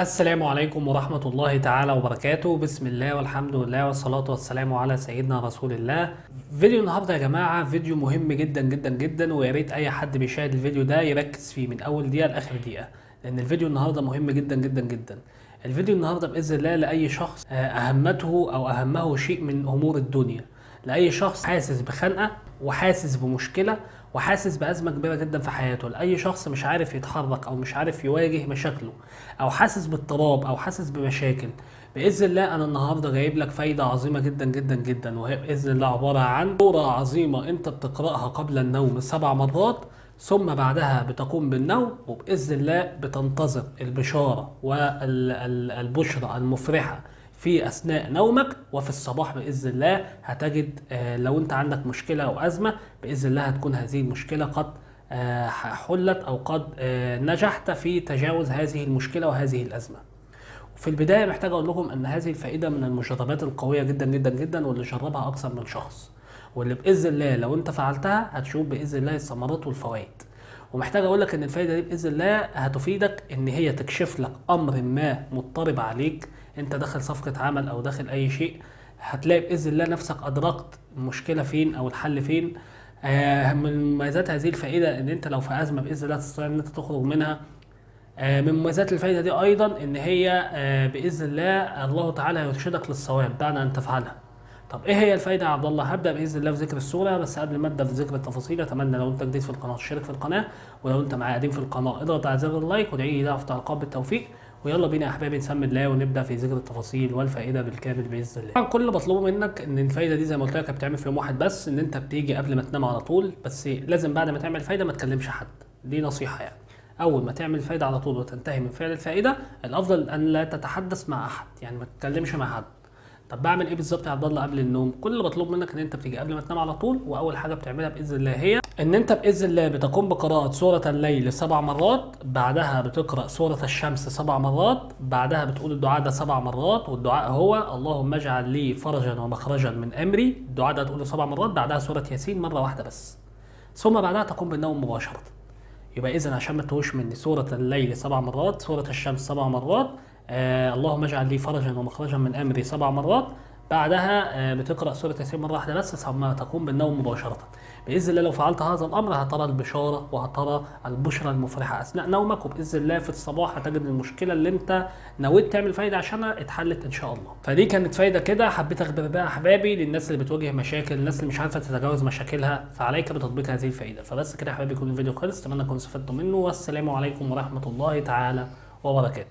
السلام عليكم ورحمة الله تعالى وبركاته. بسم الله والحمد لله والصلاة والسلام على سيدنا رسول الله. فيديو النهاردة يا جماعة فيديو مهم جدا جدا جدا ويا ريت أي حد بيشاهد الفيديو ده يركز فيه من أول دقيقة لآخر دقيقة لأن الفيديو النهاردة مهم جدا جدا جدا. الفيديو النهاردة بإذن الله لأي شخص آه، أهمته أو أهمه شيء من أمور الدنيا. لأي شخص حاسس بخنقة وحاسس بمشكلة وحاسس بأزمة كبيرة جدا في حياته. لأي شخص مش عارف يتحرك أو مش عارف يواجه مشاكله أو حاسس باضطراب أو حاسس بمشاكل بإذن الله أنا النهاردة جايب لك فايدة عظيمة جدا جدا جدا وهي بإذن الله عبارة عن سورة عظيمة أنت بتقرأها قبل النوم سبع مرات ثم بعدها بتقوم بالنوم وبإذن الله بتنتظر البشارة والبشرى المفرحة. في أثناء نومك وفي الصباح بإذن الله هتجد آه، لو أنت عندك مشكلة أو أزمة بإذن الله هتكون هذه المشكلة قد آه، حلت أو قد آه، نجحت في تجاوز هذه المشكلة وهذه الأزمة. في البداية محتاج أقول لكم إن هذه الفائدة من المجربات القوية جدا جدا جدا واللي جربها أكثر من شخص واللي بإذن الله لو أنت فعلتها هتشوف بإذن الله الثمرات والفوائد. ومحتاج أقول لك إن الفايده دي بإذن الله هتفيدك إن هي تكشف لك أمر ما مضطرب عليك انت داخل صفقة عمل أو داخل اي شيء هتلاقي بإذن الله نفسك أدركت المشكلة فين أو الحل فين. آه من مميزات هذه الفائدة إن أنت لو في أزمة بإذن الله تستطيع إن أنت تخرج منها. آه من مميزات الفائدة دي أيضا إن هي آه بإذن الله الله تعالى يرشدك للصواب بعد أن تفعلها. طب إيه هي الفايده يا عبد الله؟ هبدأ بإذن الله في ذكر السوره بس قبل ما أبدأ في ذكر التفاصيل أتمنى لو أنت جديد في القناة تشترك في القناة ولو أنت معايا قديم في القناة اضغط على زر اللايك وادعي لي في تعليقات بالتوفيق. ويلا بينا يا احبابي نسمي الله ونبدأ في ذكر التفاصيل والفائدة بالكامل بإذن الله. طبعا كل اللي بطلبه منك إن الفايدة دي زي ما قلت لك بتعمل في يوم واحد بس إن أنت بتيجي قبل ما تنام على طول بس لازم بعد ما تعمل الفايده ما تكلمش حد دي نصيحة يعني. أول ما تعمل الفايده على طول وتنتهي من فعل الفائدة الأفضل أن لا تتحدث مع أحد يعني ما تتكلمش مع حد. طب بعمل إيه بالظبط يا عبد الله قبل النوم؟ كل اللي بطلب منك إن أنت بتيجي قبل ما تنام على طول وأول حاجة بتعملها بإذن الله هي إن أنت بإذن الله بتقوم بقراءة سورة الليل سبع مرات، بعدها بتقرأ سورة الشمس سبع مرات، بعدها بتقول الدعاء ده سبع مرات والدعاء هو اللهم اجعل لي فرجا ومخرجا من أمري، الدعاء ده تقوله سبع مرات بعدها سورة ياسين مرة واحدة بس. ثم بعدها تقوم بالنوم مباشرة. يبقى اذا عشان ما تهوش مني سورة الليل سبع مرات، سورة الشمس سبع مرات، آه اللهم اجعل لي فرجا ومخرجا من أمري سبع مرات. بعدها آه بتقرأ سورة ياسين مرة واحدة بس ثم تقوم بالنوم مباشرة. بإذن الله لو فعلت هذا الأمر هترى البشارة وهترى البشرى المفرحة. أثناء نومك وباذن الله في الصباح هتجد المشكلة اللي انت نويت تعمل فايدة عشانها اتحلت إن شاء الله. فدي كانت فايدة كده. حبيت أخبر بيها أحبابي للناس اللي بتواجه مشاكل الناس اللي مش عارفة تتجاوز مشاكلها فعليك بتطبيق هذه الفائده فبس كده يا حبايبي يكون الفيديو خلص. أتمنى تكونوا استفدتوا منه. والسلام عليكم ورحمة الله تعالى وبركاته.